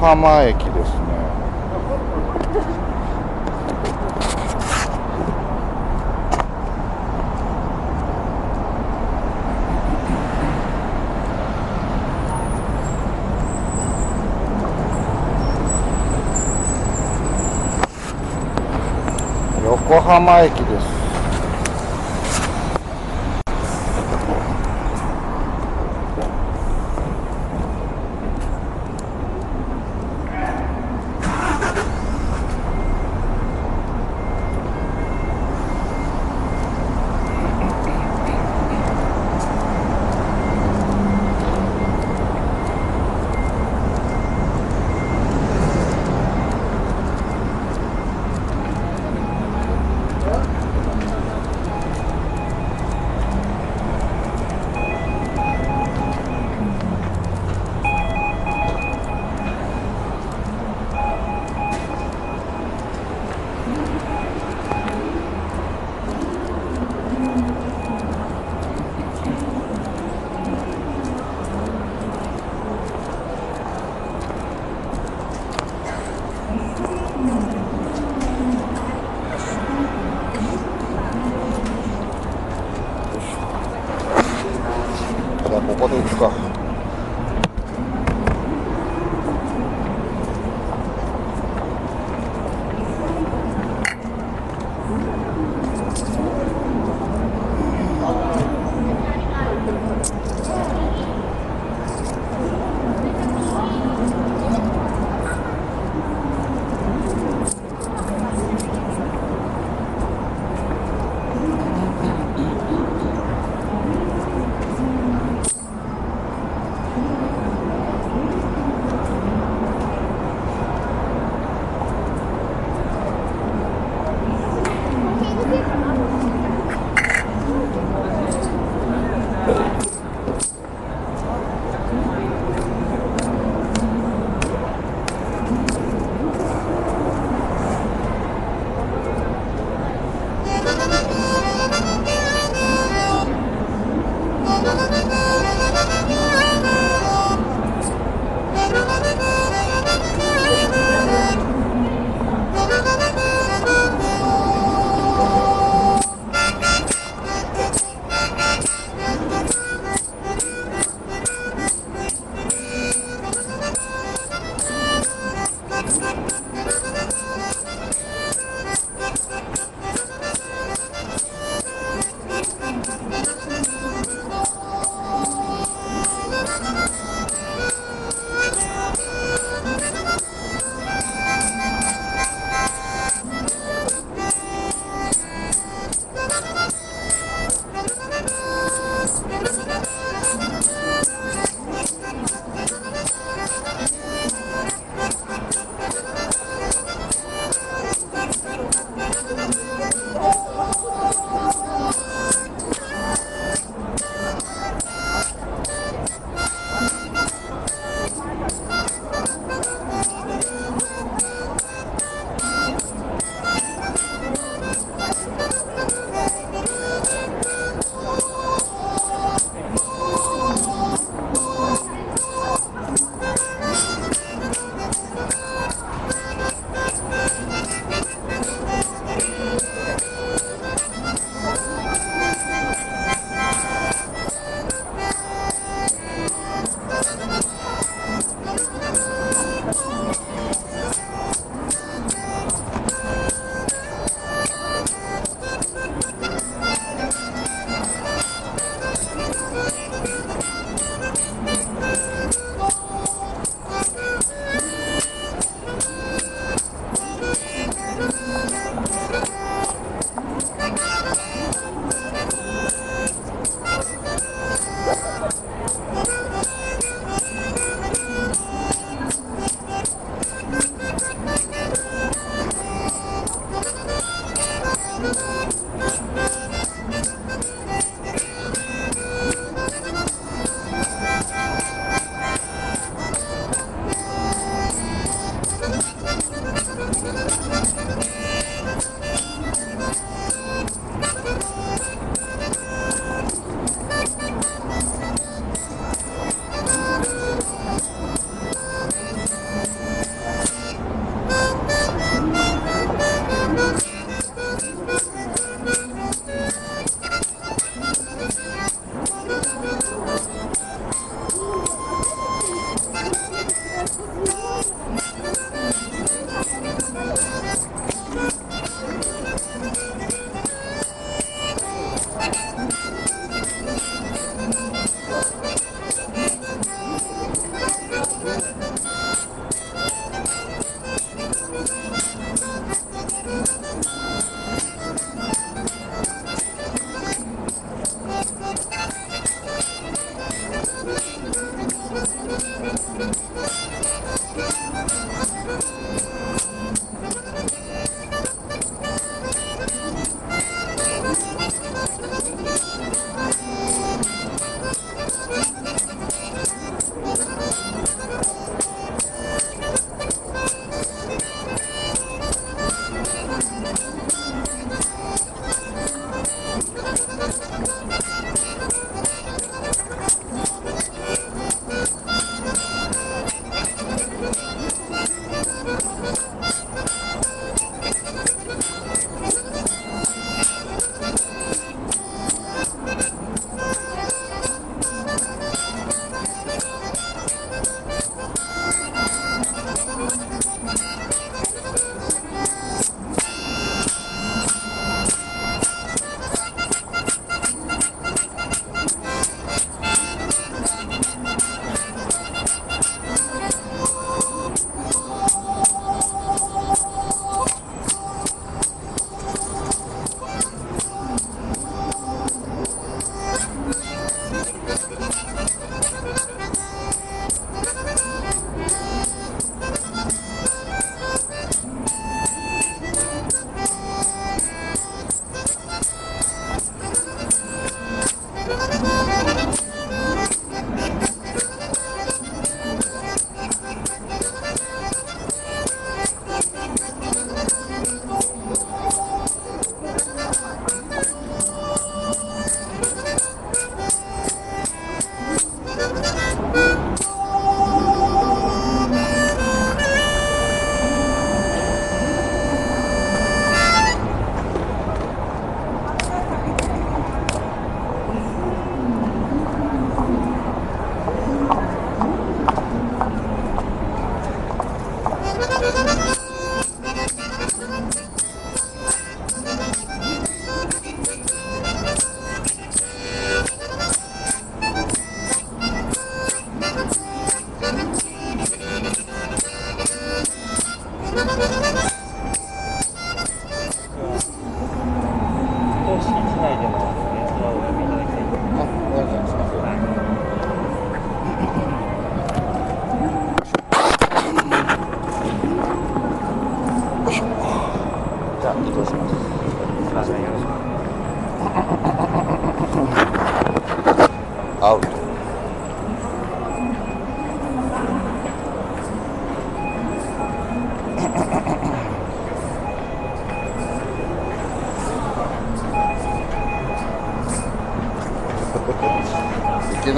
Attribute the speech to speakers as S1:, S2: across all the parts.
S1: 浜駅ですね。横浜駅です。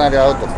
S2: い
S1: き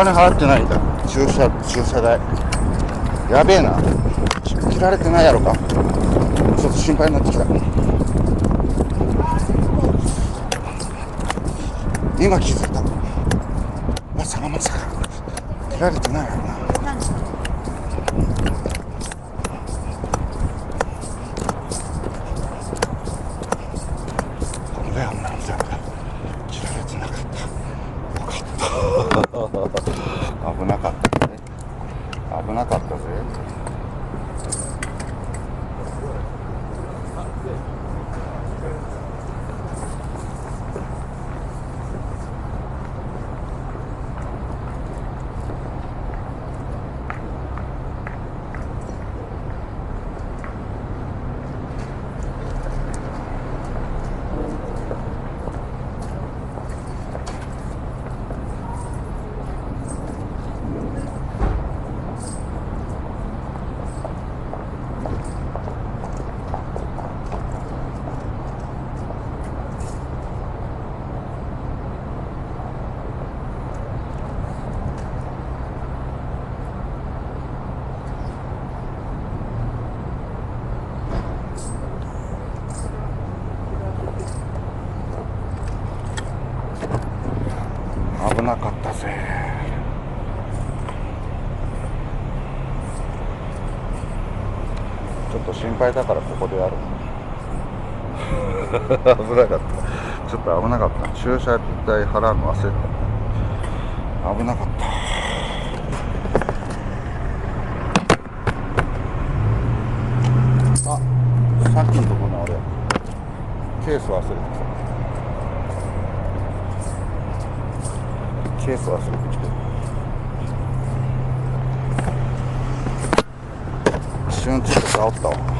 S1: 金払ってないんだ。駐車駐車代やべえな。切られてないやろか。ちょっと心配になってきた。今気づいた。まさかまさか。切られてないやろな危ない危ない危ない切られてなかったよかった危なかったぜ危なかったぜ危なかったぜちょっと心配だからここでやる。危なかった。ちょっと危なかった。駐車代払うの忘れた。危なかった。あさっきのとこの俺ケース忘れてた。ケース忘れてきて一瞬ちょっと倒ったわ。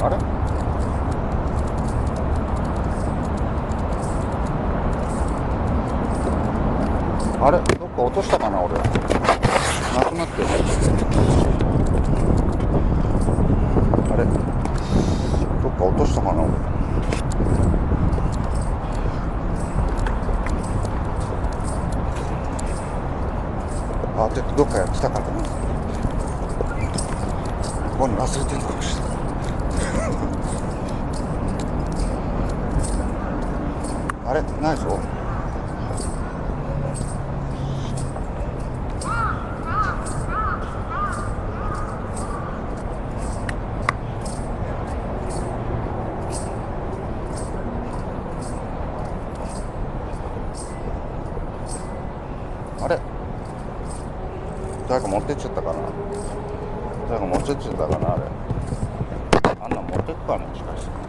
S1: あれあれどっか落としたかな俺なくなってるあれどっか落としたかな俺あでどっかやってたからなここに忘れてるのかもしれないあれないぞあれ誰か持ってっちゃったかな誰か持ってっちゃったかなあれあんなん持ってくかなもしかして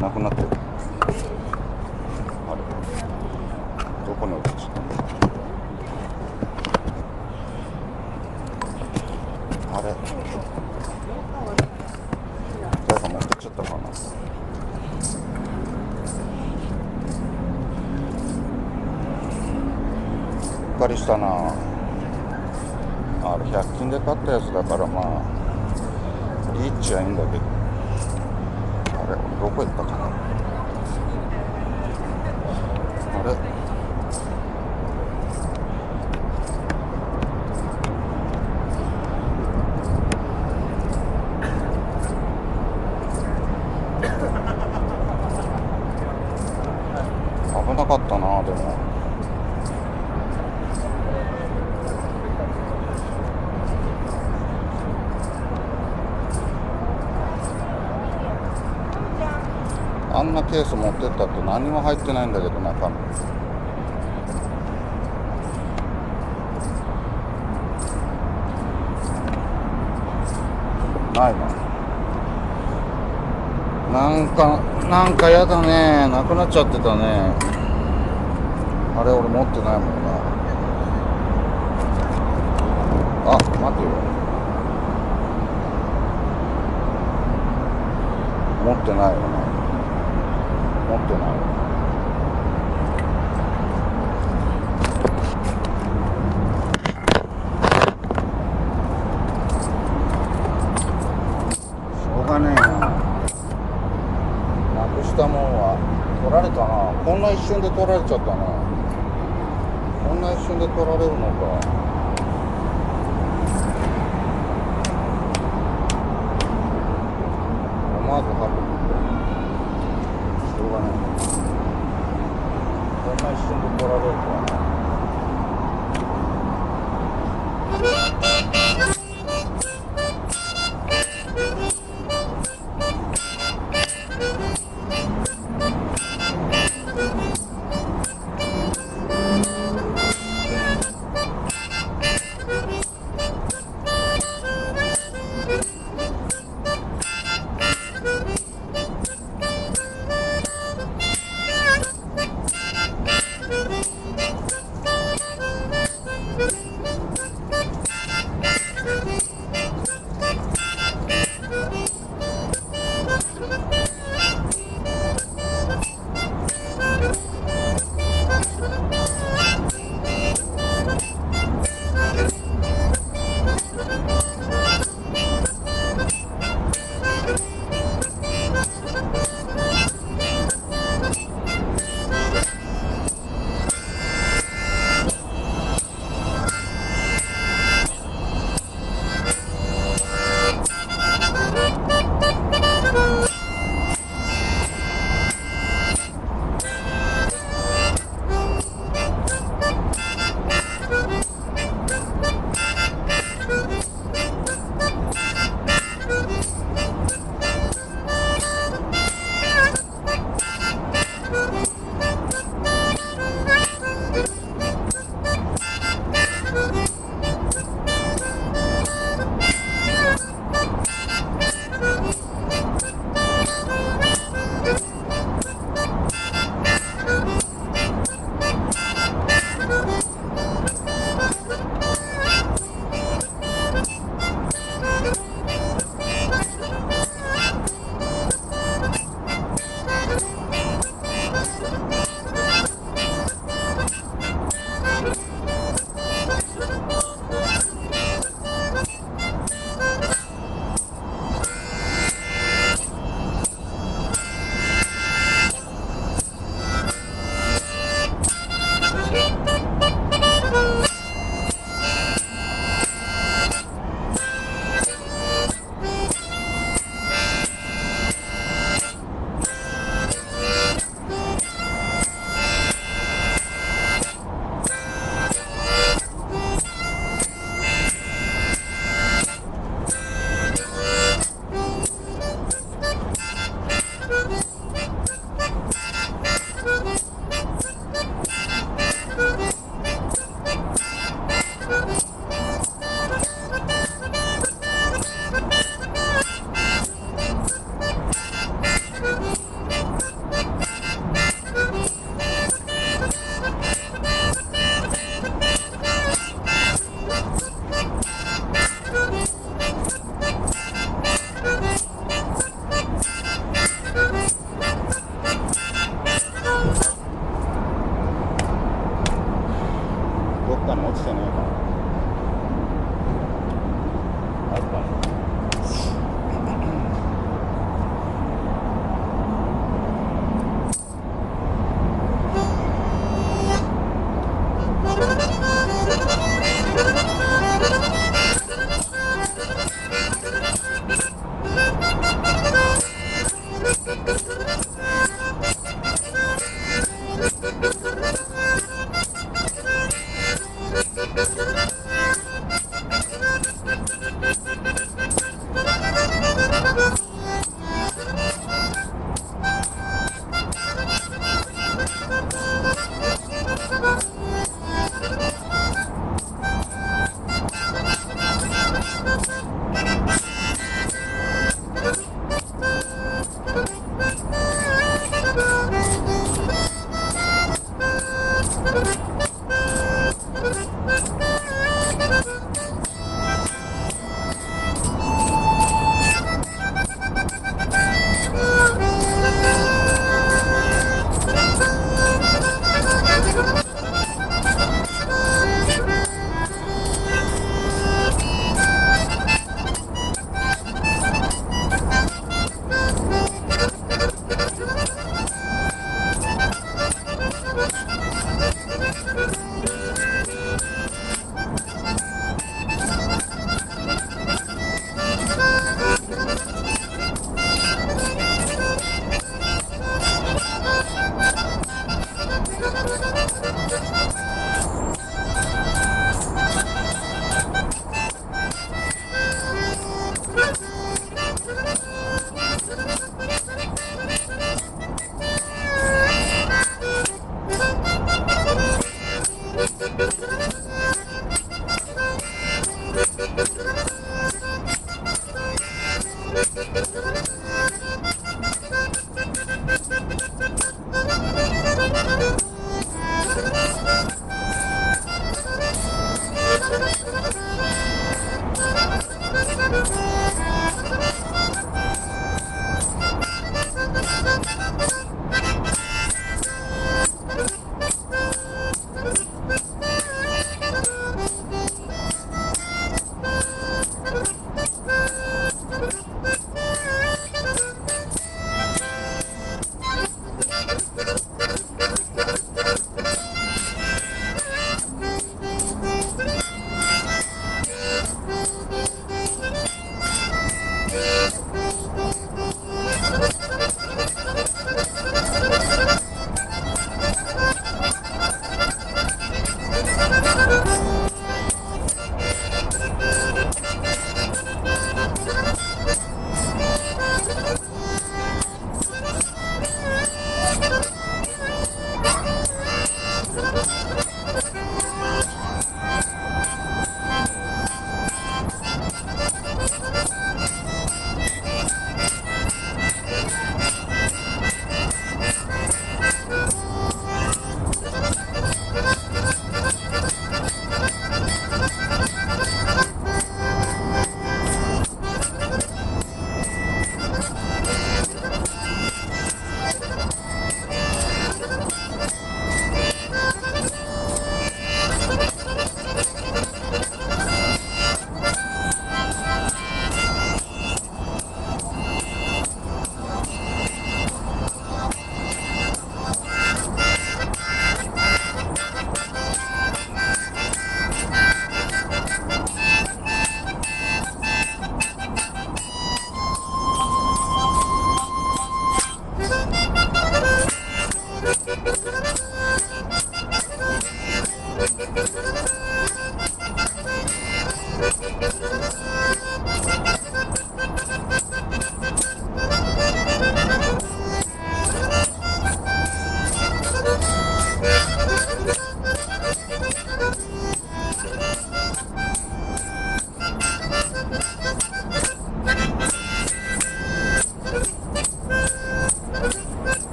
S1: なくなってるあれどこに落ちたのあれ誰か持ってっちゃったかなうっかりしたな。あれ100均で買ったやつだからまあいいっちゃいいんだけど。あれどこ行ったかなあれ危なかったなでもあんなケース持ってったって何も入ってないんだけど中。身ないななんかなんかやだね。なくなっちゃってたね。あれ俺持ってないもんな。あ待てよ。持ってないよな持ってないよしょうがねえななくしたもんは取られたなこんな一瞬で取られちゃったなこんな一瞬で取られるのか思わず吐くしょ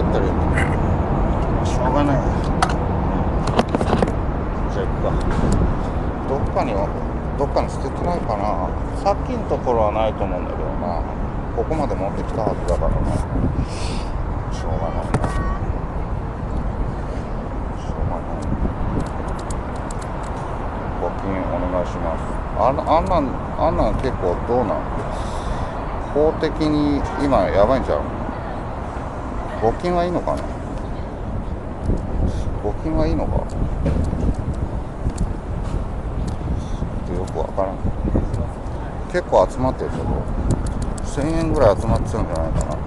S1: 踏んだり蹴ったりしょうがない。じゃあ行くか。どっかにどっかに捨ててないかな。さっきのところはないと思うんだけどな。ここまで持ってきたはずだからな。しょうがないな。しょうがない。募金お願いします。あんあんなんあんなん結構どうなん？法的に今やばいんちゃう？募金はいいのかな？募金はいいのか？ちょっとよくわからん。結構集まってるけど1000円ぐらい集まってるんじゃないかな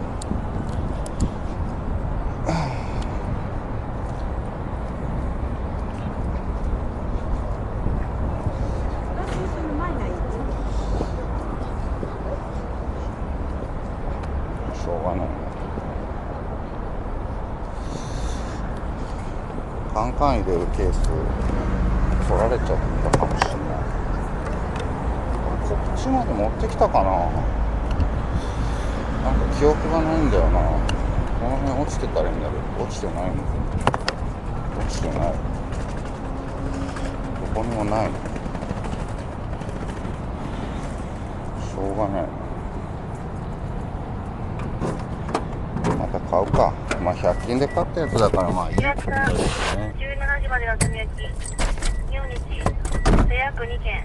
S1: しょうがないカンカン入れるケース取られちゃったかもしれないこっちまで持ってきたかななんか記憶がないんだよなこの辺落ちてたらいいんだけど落ちてないの落ちてないどこにもないしょうがないまた買うかまあ100均で買ったやつだからまあいい。ことですね
S3: 17時までの積み置き。日本日約2件